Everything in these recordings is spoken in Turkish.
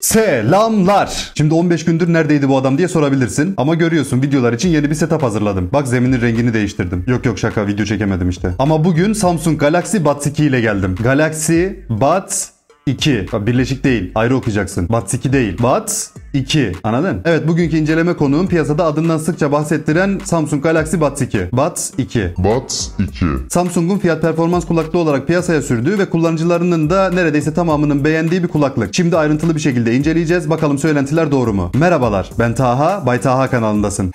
Selamlar. Şimdi 15 gündür neredeydi bu adam diye sorabilirsin. Ama görüyorsun videolar için yeni bir setup hazırladım. Bak zeminin rengini değiştirdim. Yok yok şaka video çekemedim işte. Ama bugün Samsung Galaxy Buds 2 ile geldim. Galaxy Buds 2. Bak, Birleşik değil. Ayrı okuyacaksın. Buds 2 değil. Buds 2. Anladın? Evet bugünkü inceleme konuğum piyasada adından sıkça bahsettiren Samsung Galaxy Buds 2. Buds 2. Buds 2. Samsung'un fiyat performans kulaklığı olarak piyasaya sürdüğü ve kullanıcılarının da neredeyse tamamının beğendiği bir kulaklık. Şimdi ayrıntılı bir şekilde inceleyeceğiz. Bakalım söylentiler doğru mu? Merhabalar. Ben Taha. Bay Taha kanalındasın.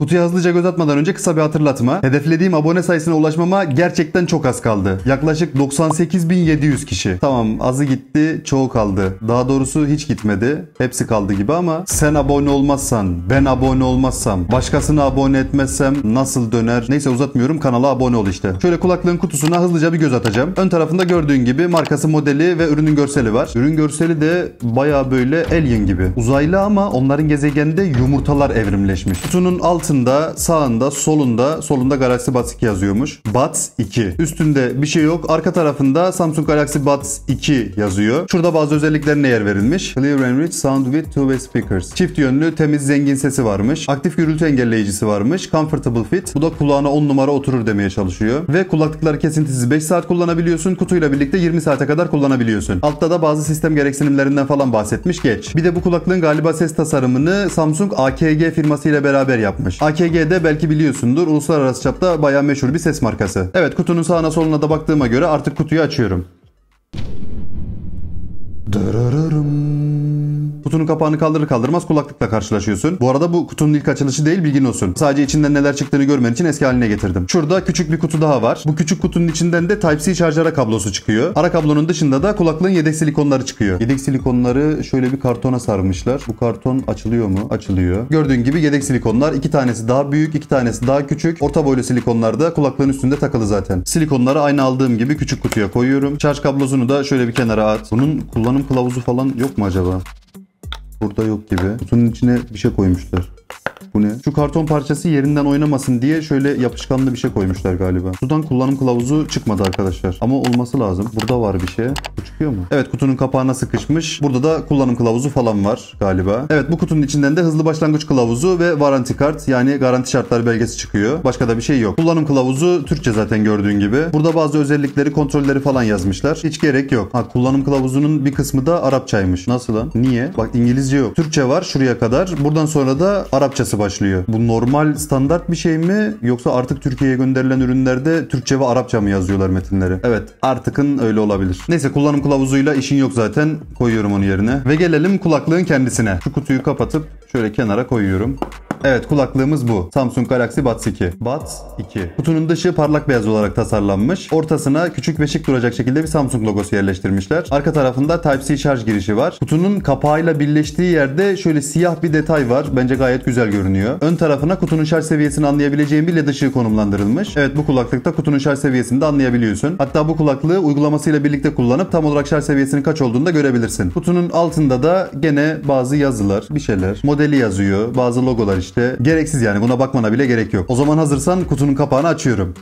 Kutuya hızlıca göz atmadan önce kısa bir hatırlatma. Hedeflediğim abone sayısına ulaşmama gerçekten çok az kaldı. Yaklaşık 98.700 kişi. Tamam azı gitti, çoğu kaldı. Daha doğrusu hiç gitmedi. Hepsi kaldı gibi ama sen abone olmazsan, ben abone olmazsam, başkasını abone etmezsem nasıl döner? Neyse uzatmıyorum kanala abone ol işte. Şöyle kulaklığın kutusuna hızlıca bir göz atacağım. Ön tarafında gördüğün gibi markası, modeli ve ürünün görseli var. Ürün görseli de baya böyle alien gibi. Uzaylı ama onların gezegeninde yumurtalar evrimleşmiş. Kutunun altında, sağında, solunda, solunda Galaxy Buds 2 yazıyormuş. Buds 2. Üstünde bir şey yok. Arka tarafında Samsung Galaxy Buds 2 yazıyor. Şurada bazı özelliklerine yer verilmiş. Clear and rich sound with two-way speakers. Çift yönlü, temiz, zengin sesi varmış. Aktif gürültü engelleyicisi varmış. Comfortable fit. Bu da kulağına 10 numara oturur demeye çalışıyor. Ve kulaklıkları kesintisiz 5 saat kullanabiliyorsun. Kutuyla birlikte 20 saate kadar kullanabiliyorsun. Altta da bazı sistem gereksinimlerinden falan bahsetmiş. Geç. Bir de bu kulaklığın galiba ses tasarımını Samsung AKG firması ile beraber yapmış. AKG'de belki biliyorsundur. Uluslararası çapta bayağı meşhur bir ses markası. Evet kutunun sağına soluna da baktığıma göre artık kutuyu açıyorum. Dırırırım. Kutunun kapağını kaldırır kaldırmaz kulaklıkla karşılaşıyorsun. Bu arada bu kutunun ilk açılışı değil bilgin olsun. Sadece içinden neler çıktığını görmen için eski haline getirdim. Şurada küçük bir kutu daha var. Bu küçük kutunun içinden de Type-C şarjara kablosu çıkıyor. Ara kablonun dışında da kulaklığın yedek silikonları çıkıyor. Yedek silikonları şöyle bir kartona sarmışlar. Bu karton açılıyor mu? Açılıyor. Gördüğün gibi yedek silikonlar. iki tanesi daha büyük, iki tanesi daha küçük. Orta boylu silikonlar da kulaklığın üstünde takılı zaten. Silikonları aynı aldığım gibi küçük kutuya koyuyorum. Şarj kablosunu da şöyle bir kenara at. Bunun kullanım kılavuzu falan yok mu acaba? Burada yok gibi. Kutunun içine bir şey koymuşlar. Bu ne? Şu karton parçası yerinden oynamasın diye şöyle yapışkanlı bir şey koymuşlar galiba. Sudan kullanım kılavuzu çıkmadı arkadaşlar. Ama olması lazım. Burada var bir şey. Çıkıyor mu? Evet kutunun kapağına sıkışmış. Burada da kullanım kılavuzu falan var galiba. Evet bu kutunun içinden de hızlı başlangıç kılavuzu ve varanti kart yani garanti şartları belgesi çıkıyor. Başka da bir şey yok. Kullanım kılavuzu Türkçe zaten gördüğün gibi. Burada bazı özellikleri, kontrolleri falan yazmışlar. Hiç gerek yok. Ha kullanım kılavuzunun bir kısmı da Arapçaymış. Nasıl lan? Niye? Bak İngilizce yok. Türkçe var şuraya kadar. Buradan sonra da Arapçası başlıyor. Bu normal standart bir şey mi yoksa artık Türkiye'ye gönderilen ürünlerde Türkçe ve Arapça mı yazıyorlar metinleri? Evet artıkın öyle olabilir. Neyse kullanım kılavuzuyla işin yok zaten. Koyuyorum onu yerine. Ve gelelim kulaklığın kendisine. Şu kutuyu kapatıp şöyle kenara koyuyorum. Evet kulaklığımız bu. Samsung Galaxy Buds 2. Buds 2. Kutunun dışı parlak beyaz olarak tasarlanmış. Ortasına küçük ve şık duracak şekilde bir Samsung logosu yerleştirmişler. Arka tarafında Type-C şarj girişi var. Kutunun kapağıyla birleştiği yerde şöyle siyah bir detay var. Bence gayet güzel görünüyor. Ön tarafına kutunun şarj seviyesini anlayabileceğin bir led ışığı konumlandırılmış. Evet bu kulaklıkta kutunun şarj seviyesini de anlayabiliyorsun. Hatta bu kulaklığı uygulamasıyla birlikte kullanıp tam olarak şarj seviyesinin kaç olduğunu da görebilirsin. Kutunun altında da gene bazı yazılar, bir şeyler. Modeli yazıyor. Bazı logolar işte işte gereksiz yani buna bakmana bile gerek yok. O zaman hazırsan kutunun kapağını açıyorum.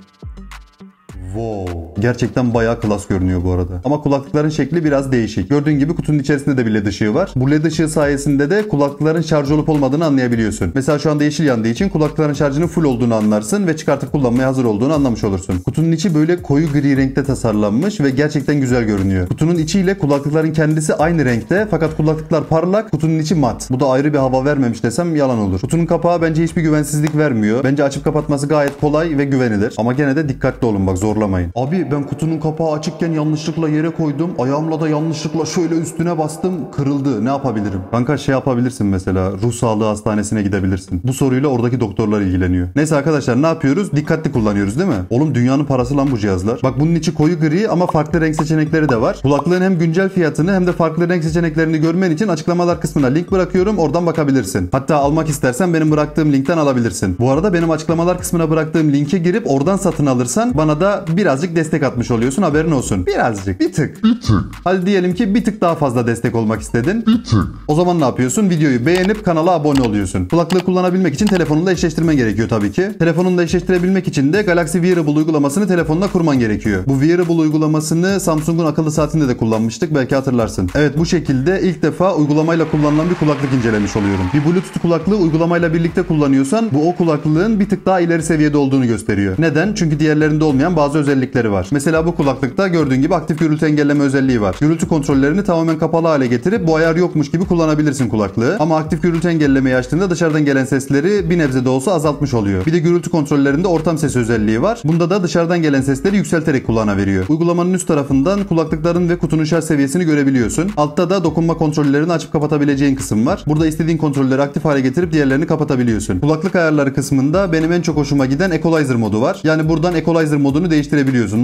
Wow. Gerçekten bayağı klas görünüyor bu arada. Ama kulaklıkların şekli biraz değişik. Gördüğün gibi kutunun içerisinde de bir led ışığı var. Bu led ışığı sayesinde de kulaklıkların şarj olup olmadığını anlayabiliyorsun. Mesela şu anda yeşil yandığı için kulaklıkların şarjının full olduğunu anlarsın ve çıkartıp kullanmaya hazır olduğunu anlamış olursun. Kutunun içi böyle koyu gri renkte tasarlanmış ve gerçekten güzel görünüyor. Kutunun içiyle kulaklıkların kendisi aynı renkte fakat kulaklıklar parlak, kutunun içi mat. Bu da ayrı bir hava vermemiş desem yalan olur. Kutunun kapağı bence hiçbir güvensizlik vermiyor. Bence açıp kapatması gayet kolay ve güvenilir. Ama gene de dikkatli olun bak zorlamayın. Abi ben kutunun kapağı açıkken yanlışlıkla yere koydum. Ayağımla da yanlışlıkla şöyle üstüne bastım. Kırıldı. Ne yapabilirim? Kanka şey yapabilirsin mesela. Ruh sağlığı hastanesine gidebilirsin. Bu soruyla oradaki doktorlar ilgileniyor. Neyse arkadaşlar ne yapıyoruz? Dikkatli kullanıyoruz değil mi? Oğlum dünyanın parası lan bu cihazlar. Bak bunun içi koyu gri ama farklı renk seçenekleri de var. Kulaklığın hem güncel fiyatını hem de farklı renk seçeneklerini görmen için açıklamalar kısmına link bırakıyorum. Oradan bakabilirsin. Hatta almak istersen benim bıraktığım linkten alabilirsin. Bu arada benim açıklamalar kısmına bıraktığım linke girip oradan satın alırsan bana da birazcık destek atmış oluyorsun haberin olsun. Birazcık, bir tık. Bir tık. Hadi diyelim ki bir tık daha fazla destek olmak istedin. Bir tık. O zaman ne yapıyorsun? Videoyu beğenip kanala abone oluyorsun. Kulaklığı kullanabilmek için telefonunla eşleştirmen gerekiyor tabii ki. Telefonunla eşleştirebilmek için de Galaxy Wearable uygulamasını telefonuna kurman gerekiyor. Bu Wearable uygulamasını Samsung'un akıllı saatinde de kullanmıştık belki hatırlarsın. Evet bu şekilde ilk defa uygulamayla kullanılan bir kulaklık incelemiş oluyorum. Bir Bluetooth kulaklığı uygulamayla birlikte kullanıyorsan bu o kulaklığın bir tık daha ileri seviyede olduğunu gösteriyor. Neden? Çünkü diğerlerinde olmayan bazı özellikleri var. Mesela bu kulaklıkta gördüğün gibi aktif gürültü engelleme özelliği var. Gürültü kontrollerini tamamen kapalı hale getirip bu ayar yokmuş gibi kullanabilirsin kulaklığı. Ama aktif gürültü engellemeyi açtığında dışarıdan gelen sesleri bir nebze de olsa azaltmış oluyor. Bir de gürültü kontrollerinde ortam sesi özelliği var. Bunda da dışarıdan gelen sesleri yükselterek kullanabiliyor. Uygulamanın üst tarafından kulaklıkların ve kutunun şarj seviyesini görebiliyorsun. Altta da dokunma kontrollerini açıp kapatabileceğin kısım var. Burada istediğin kontrolleri aktif hale getirip diğerlerini kapatabiliyorsun. Kulaklık ayarları kısmında benim en çok hoşuma giden Equalizer modu var. Yani buradan Equalizer modunu değiştirebiliyorsun.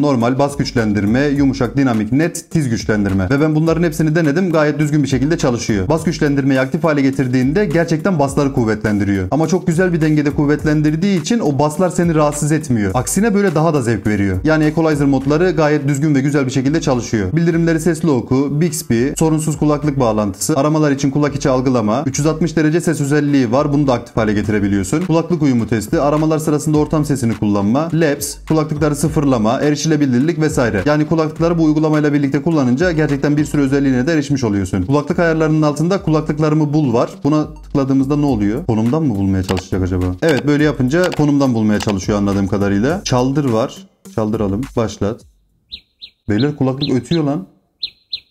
Normal, bas güçlendirme, yumuşak, dinamik, net, tiz güçlendirme. Ve ben bunların hepsini denedim. Gayet düzgün bir şekilde çalışıyor. Bas güçlendirmeyi aktif hale getirdiğinde gerçekten basları kuvvetlendiriyor. Ama çok güzel bir dengede kuvvetlendirdiği için o baslar seni rahatsız etmiyor. Aksine böyle daha da zevk veriyor. Yani Equalizer modları gayet düzgün ve güzel bir şekilde çalışıyor. Bildirimleri sesli oku, Bixby, sorunsuz kulaklık bağlantısı, aramalar için kulak içi algılama, 360 derece ses özelliği var. Bunu da aktif hale getirebiliyorsun. Kulaklık uyumu testi, aramalar sırasında ortam sesini kullanma, Labs, kulaklıkları sıfırlama, erişilebilirlik vesaire. Yani kulaklıkları bu uygulamayla birlikte kullanınca gerçekten bir sürü özelliğine de erişmiş oluyorsun. Kulaklık ayarlarının altında kulaklıklarımı bul var. Buna tıkladığımızda ne oluyor? Konumdan mı bulmaya çalışacak acaba? Evet böyle yapınca konumdan bulmaya çalışıyor anladığım kadarıyla. Çaldır var. Çaldıralım. Başlat. Beyler kulaklık ötüyor lan.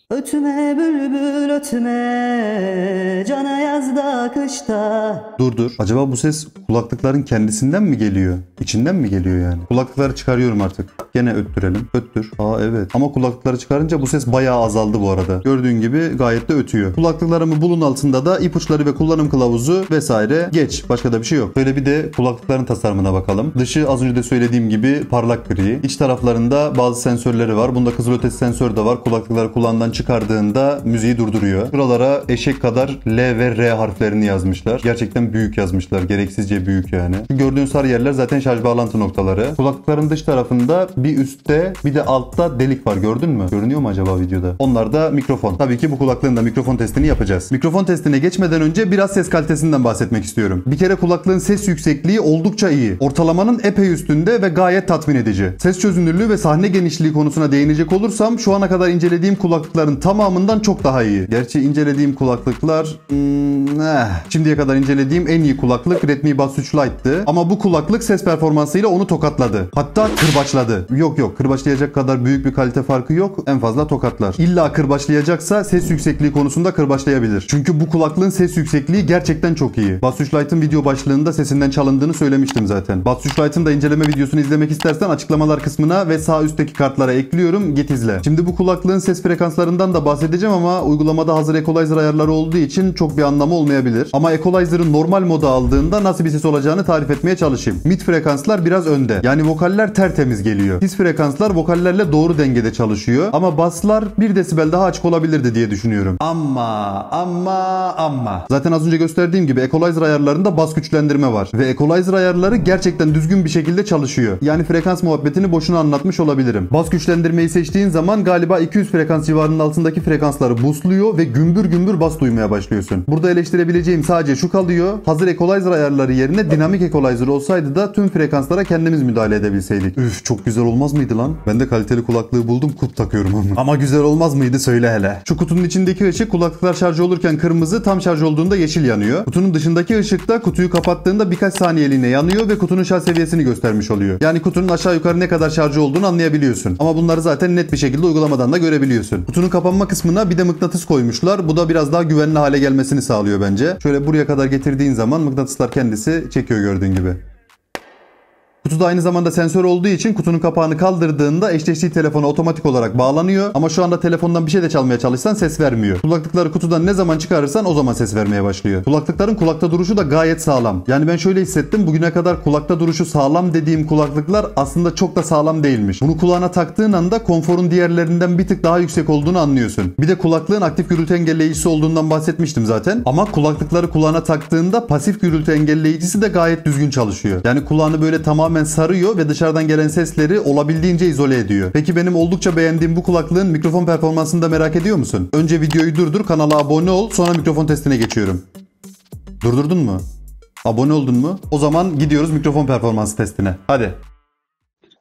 Ötme bülbül ötme Cana yazda kışta Dur dur. Acaba bu ses kulaklıkların kendisinden mi geliyor? İçinden mi geliyor yani? Kulaklıkları çıkarıyorum artık. Gene öttürelim. Öttür. Aa evet. Ama kulaklıkları çıkarınca bu ses bayağı azaldı bu arada. Gördüğün gibi gayet de ötüyor. Kulaklıklarımı bulun altında da ipuçları ve kullanım kılavuzu vesaire geç. Başka da bir şey yok. Böyle bir de kulaklıkların tasarımına bakalım. Dışı az önce de söylediğim gibi parlak gri. İç taraflarında bazı sensörleri var. Bunda kızılötesi sensör de var. Kulaklıkları kulağından çıkardığında müziği durduruyor. Buralara eşek kadar L ve R harflerini yazmışlar. Gerçekten büyük yazmışlar. Gereksizce büyük yani. Şu gördüğün sarı yerler zaten şarj bağlantı noktaları. Kulaklıkların dış tarafında bir üstte bir de altta delik var. Gördün mü? Görünüyor mu acaba videoda? Onlar da mikrofon. Tabii ki bu kulaklığın da mikrofon testini yapacağız. Mikrofon testine geçmeden önce biraz ses kalitesinden bahsetmek istiyorum. Bir kere kulaklığın ses yüksekliği oldukça iyi. Ortalamanın epey üstünde ve gayet tatmin edici. Ses çözünürlüğü ve sahne genişliği konusuna değinecek olursam şu ana kadar incelediğim kulaklıkların tamamından çok daha iyi. Gerçi incelediğim kulaklıklar hmm, eh. şimdiye kadar incelediğim en iyi kulaklık Redmi Buds 3 Lite'tı. Ama bu kulaklık ses performansıyla onu tokatladı. Hatta kırbaçladı. Yok yok kırbaçlayacak kadar büyük bir kalite farkı yok. En fazla tokatlar. İlla kırbaçlayacaksa ses yüksekliği konusunda kırbaçlayabilir. Çünkü bu kulaklığın ses yüksekliği gerçekten çok iyi. Buds 3 Lite'ın video başlığında sesinden çalındığını söylemiştim zaten. Buds 3 Lite'ın da inceleme videosunu izlemek istersen açıklamalar kısmına ve sağ üstteki kartlara ekliyorum. Git izle. Şimdi bu kulaklığın ses frekanslarından da bahsedeceğim ama uygulamada hazır equalizer ayarları olduğu için çok bir anlamı olmayabilir. Ama equalizer'ı normal moda aldığında nasıl bir ses olacağını tarif etmeye çalışayım. Mid frekanslar biraz önde. Yani vokaller tertemiz geliyor. Tiz frekanslar vokallerle doğru dengede çalışıyor. Ama baslar 1 desibel daha açık olabilirdi diye düşünüyorum. Ama ama ama. Zaten az önce gösterdiğim gibi equalizer ayarlarında bas güçlendirme var. Ve equalizer ayarları gerçekten düzgün bir şekilde çalışıyor. Yani frekans muhabbetini boşuna anlatmış olabilirim. Bas güçlendirmeyi seçtiğin zaman galiba 200 frekans civarının altındaki frekansları boostluyor ve gümbür gümbür bas duymaya başlıyorsun. Burada eleştirebileceğim sadece şu kalıyor. Hazır equalizer ayarları yerine dinamik equalizer olsaydı da tüm frekanslara kendimiz müdahale edebilseydik. Üf çok güzel olmaz mıydı lan? Ben de kaliteli kulaklığı buldum kup takıyorum ama. Ama güzel olmaz mıydı söyle hele. Şu kutunun içindeki ışık kulaklıklar şarj olurken kırmızı tam şarj olduğunda yeşil yanıyor. Kutunun dışındaki ışık da kutuyu kapattığında birkaç saniyeliğine yanıyor ve kutunun şarj seviyesini göstermiş oluyor. Yani kutunun aşağı yukarı ne kadar şarjı olduğunu anlayabiliyorsun. Ama bunları zaten net bir şekilde uygulamadan da görebiliyorsun. Kutunun kapanma kısmına bir de mıknatıs koymuşlar. Bu da biraz daha güvenli hale gelmesini sağlıyor bence. Şöyle buraya kadar getirdiğin zaman mıknatıslar kendisi çekiyor gördüğün gibi. Kutuda aynı zamanda sensör olduğu için kutunun kapağını kaldırdığında eşleştiği telefona otomatik olarak bağlanıyor. Ama şu anda telefondan bir şey de çalmaya çalışsan ses vermiyor. Kulaklıkları kutudan ne zaman çıkarırsan o zaman ses vermeye başlıyor. Kulaklıkların kulakta duruşu da gayet sağlam. Yani ben şöyle hissettim. Bugüne kadar kulakta duruşu sağlam dediğim kulaklıklar aslında çok da sağlam değilmiş. Bunu kulağına taktığın anda konforun diğerlerinden bir tık daha yüksek olduğunu anlıyorsun. Bir de kulaklığın aktif gürültü engelleyicisi olduğundan bahsetmiştim zaten. Ama kulaklıkları kulağına taktığında pasif gürültü engelleyicisi de gayet düzgün çalışıyor. Yani kulağını böyle tamamen tamamen sarıyor ve dışarıdan gelen sesleri olabildiğince izole ediyor. Peki benim oldukça beğendiğim bu kulaklığın mikrofon performansını da merak ediyor musun? Önce videoyu durdur, kanala abone ol, sonra mikrofon testine geçiyorum. Durdurdun mu? Abone oldun mu? O zaman gidiyoruz mikrofon performansı testine. Hadi.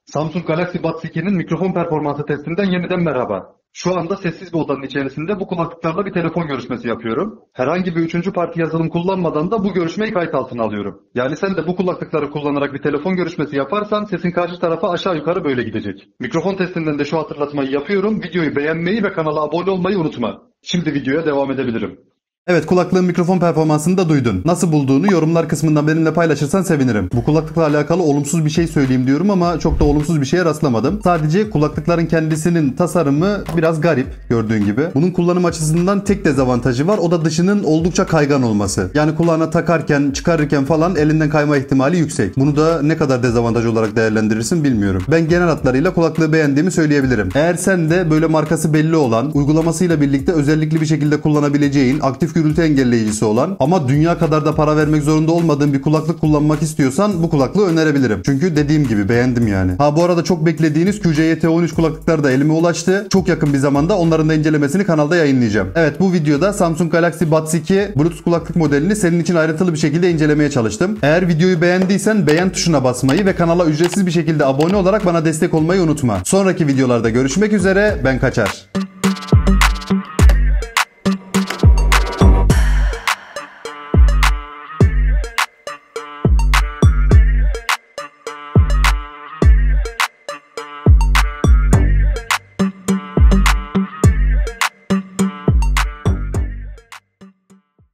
Samsung Galaxy Buds 2'nin mikrofon performansı testinden yeniden merhaba. Şu anda sessiz bir odanın içerisinde bu kulaklıklarla bir telefon görüşmesi yapıyorum. Herhangi bir üçüncü parti yazılım kullanmadan da bu görüşmeyi kayıt altına alıyorum. Yani sen de bu kulaklıkları kullanarak bir telefon görüşmesi yaparsan sesin karşı tarafa aşağı yukarı böyle gidecek. Mikrofon testinden de şu hatırlatmayı yapıyorum. Videoyu beğenmeyi ve kanala abone olmayı unutma. Şimdi videoya devam edebilirim. Evet kulaklığın mikrofon performansını da duydun. Nasıl bulduğunu yorumlar kısmından benimle paylaşırsan sevinirim. Bu kulaklıkla alakalı olumsuz bir şey söyleyeyim diyorum ama çok da olumsuz bir şeye rastlamadım. Sadece kulaklıkların kendisinin tasarımı biraz garip gördüğün gibi. Bunun kullanım açısından tek dezavantajı var. O da dışının oldukça kaygan olması. Yani kulağına takarken, çıkarırken falan elinden kayma ihtimali yüksek. Bunu da ne kadar dezavantaj olarak değerlendirirsin bilmiyorum. Ben genel hatlarıyla kulaklığı beğendiğimi söyleyebilirim. Eğer sen de böyle markası belli olan, uygulamasıyla birlikte özellikli bir şekilde kullanabileceğin, aktif gürültü engelleyicisi olan ama dünya kadar da para vermek zorunda olmadığın bir kulaklık kullanmak istiyorsan bu kulaklığı önerebilirim. Çünkü dediğim gibi beğendim yani. Ha bu arada çok beklediğiniz QCY-T13 kulaklıklar da elime ulaştı. Çok yakın bir zamanda onların da incelemesini kanalda yayınlayacağım. Evet bu videoda Samsung Galaxy Buds 2 Bluetooth kulaklık modelini senin için ayrıntılı bir şekilde incelemeye çalıştım. Eğer videoyu beğendiysen beğen tuşuna basmayı ve kanala ücretsiz bir şekilde abone olarak bana destek olmayı unutma. Sonraki videolarda görüşmek üzere ben kaçar.